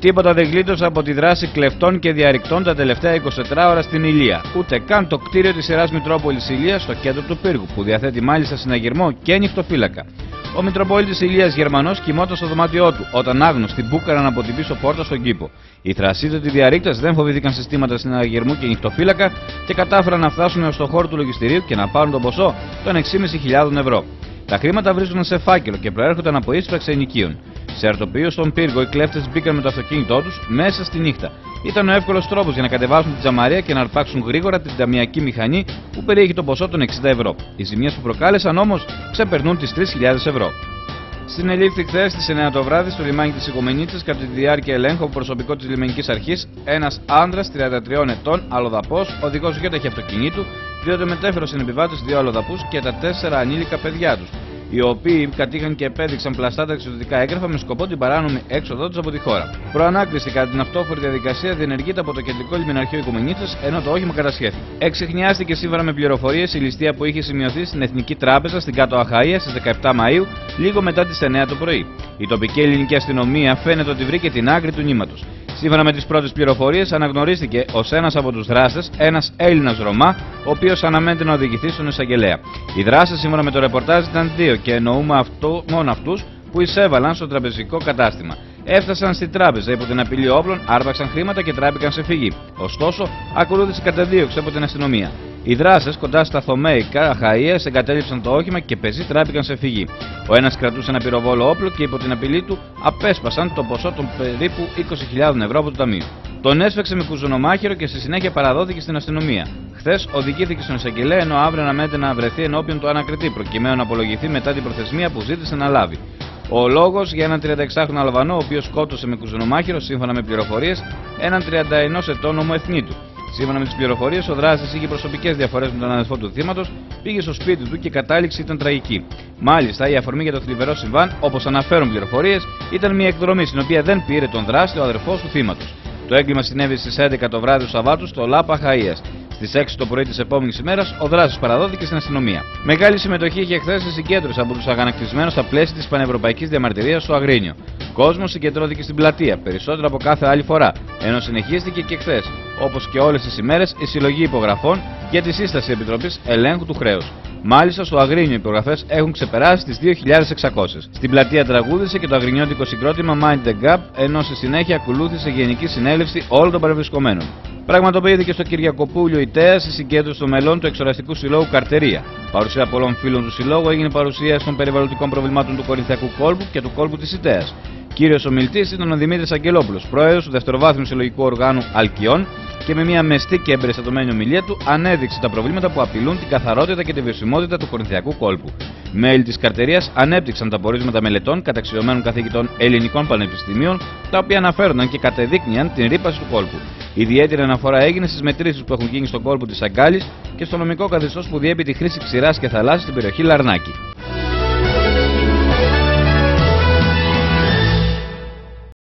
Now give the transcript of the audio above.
Τίποτα δεν γλίτωσε από τη δράση κλεφτών και διαρρηκτών τα τελευταία 24 ώρα στην Ηλία. Ούτε καν το κτίριο της Ιεράς Μητρόπολης Ηλίας στο κέντρο του πύργου, που διαθέτει μάλιστα συναγερμό και νυχτοφύλακα. Ο Μητροπολίτη Ηλίας Γερμανός κοιμόταν στο δωμάτιό του, όταν άγνωστοι μπούκαραν από την πίσω πόρτα στον κήπο. Οι θρασίδωτοι διαρρήκτες δεν φοβήθηκαν συστήματα συναγερμού και νυχτοφύλακα και κατάφεραν να φτάσουν έως το χώρο του λογιστηρίου και να πάρουν το ποσό των 6.500 ευρώ. Τα χρήματα βρίσκονταν σε φάκελο και προέρχονταν από ίσπραξη ενοικίων. Σε αρτοπείο στον πύργο, οι κλέφτες μπήκαν με το αυτοκίνητό τους μέσα στη νύχτα. Ήταν ο εύκολος τρόπος για να κατεβάσουν την τζαμαρία και να αρπάξουν γρήγορα την ταμιακή μηχανή που περιέχει το ποσό των 60 ευρώ. Οι ζημιές που προκάλεσαν όμως ξεπερνούν τις 3.000 ευρώ. Συνελήφθη χθες στις 9 το βράδυ στο λιμάνι της Οικομενίτσα κατά τη διάρκεια ελέγχου από προσωπικό της λιμενικής αρχής ένας άνδρα 33 ετών, αλλοδαπός, οδηγός γιόταχη αυτοκινήτου, διότι μετέφερε στην επιβάτε δύο αλλοδαπούς και τα τέσσερα ανήλικα παιδιά τους, οι οποίοι κατήχαν και επέδειξαν πλαστά τα εξωτερικά έγγραφα με σκοπό την παράνομη έξοδό τους από τη χώρα. Προανάκριση κατά την αυτόφορη διαδικασία διενεργείται από το κεντρικό λιμεναρχείο Οικομενίτσα, ενώ το όχημα κατασχέθηκε. Εξεχνιάστηκε σύμφωνα με πληροφορίες η ληστεία που είχε σημειωθεί στην Εθνική Τράπεζα στην Κάτω Αχαία στις 17 Μαου, λίγο μετά τις 9 το πρωί. Η τοπική ελληνική αστυνομία φαίνεται ότι βρήκε την άκρη του νήματος. Σύμφωνα με τις πρώτες πληροφορίες, αναγνωρίστηκε ως ένας από τους δράστες ένας Έλληνας Ρωμά, ο οποίος αναμένεται να οδηγηθεί στον εισαγγελέα. Οι δράστες, σύμφωνα με το ρεπορτάζ, ήταν δύο και εννοούμε αυτό, μόνο αυτούς που εισέβαλαν στο τραπεζικό κατάστημα. Έφτασαν στη τράπεζα υπό την απειλή όπλων, άρπαξαν χρήματα και τράπηκαν σε φυγή. Ωστόσο, ακολούθησε καταδίωξη από την αστυνομία. Οι δράσες κοντά στα Θωμαίικα Αχαΐε εγκατέλειψαν το όχημα και πεζοί τράπηκαν σε φυγή. Ο ένας κρατούσε ένα πυροβόλο όπλο και υπό την απειλή του απέσπασαν το ποσό των περίπου 20.000 ευρώ από το ταμείο. Τον έσφαξε με κουζονομάχαιρο και στη συνέχεια παραδόθηκε στην αστυνομία. Χθες οδηγήθηκε στον εισαγγελέα ενώ αύριο αναμένεται να βρεθεί ενώπιον του ανακριτή προκειμένου να απολογηθεί μετά την προθεσμία που ζήτησε να λάβει. Ο λόγος για έναν 36χρονο Αλβανό, ο οποίος σκότωσε με κουζονομάχαιρο σύμφωνα με πληροφορίες έναν 31 ετών ομοεθνή του. Σύμφωνα με τις πληροφορίες, ο δράστη είχε προσωπικές διαφορές με τον αδερφό του θύματος, πήγε στο σπίτι του και η κατάληξη ήταν τραγική. Μάλιστα, η αφορμή για το θλιβερό συμβάν, όπως αναφέρουν πληροφορίες, ήταν μια εκδρομή στην οποία δεν πήρε τον δράστη ο αδερφό του θύματος. Το έγκλημα συνέβη στις 11 το βράδυ του Σαββάτου στο Λάπα Χαία. Στις 6 το πρωί της επόμενης ημέρας, ο δράστη παραδόθηκε στην αστυνομία. Μεγάλη συμμετοχή είχε χθες στη συγκέντρωση από τους αγανακτισμένους στα πλαίσια της Πανευρωπαϊκής Διαμαρτυρίας στο Αγρίνιο. Κόσμος συγκεντρώθηκε στην πλατεία, περισσότερο από κάθε άλλη φορά, ενώ συνεχίστηκε και χθες, όπως και όλες τις ημέρες, η συλλογή υπογραφών για τη σύσταση Επιτροπής Ελέγχου του Χρέους. Μάλιστα, στο Αγρίνιο οι υπογραφές έχουν ξεπεράσει τις 2.600. Στην πλατεία τραγούδισε και το αγρινιώτικο συγκρότημα Mind the Gap, ενώ στη συνέχεια ακολούθησε γενική συνέλευση όλων των παρευρισκομένων. Πραγματοποιήθηκε στο Κυριακοπούλιο Ιταία η συγκέντρωση των μελών του Εξοραστικού Συλλόγου Καρτερία. Παρουσία πολλών φίλων του Συλλόγου έγινε παρουσία των περιβαλλοντικών προβλημάτων του Κορινθιακού κόλπου και του κόλπου της Ιταία. Κύριος ομιλητής ήταν ο Δημήτρης Αγγελόπουλος, πρόεδρος του Δευτεροβάθμιου Συλλογικού Οργάνου Αλκιών και με μια μεστή και εμπεριστατωμένη ομιλία του ανέδειξε τα προβλήματα που απειλούν την καθαρότητα και τη βιωσιμότητα του Κορινθιακού κόλπου. Μέλη της καρτερίας ανέπτυξαν τα πορίσματα μελετών καταξιωμένων καθηγητών ελληνικών πανεπιστημίων, τα οποία αναφέρονταν και κατεδείκνυαν την ρήπαση του κόλπου. Ιδιαίτερη αναφορά έγινε στις μετρήσεις που έχουν γίνει στον κόλπο της Αγκάλης και στο νομικό καθεστώς που διέπει τη χρήση ξηράς και θαλάσσης στην περιοχή Λαρνάκη.